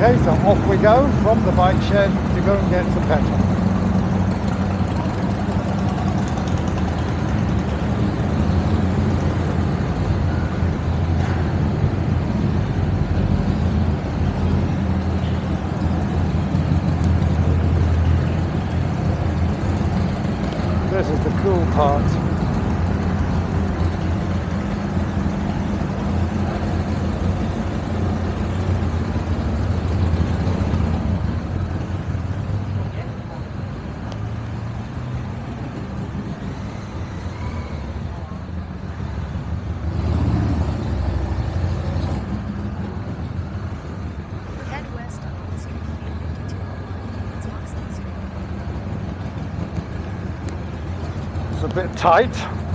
Okay, so off we go from the bike shed to go and get some petrol. This is the cool part. It's a bit tight.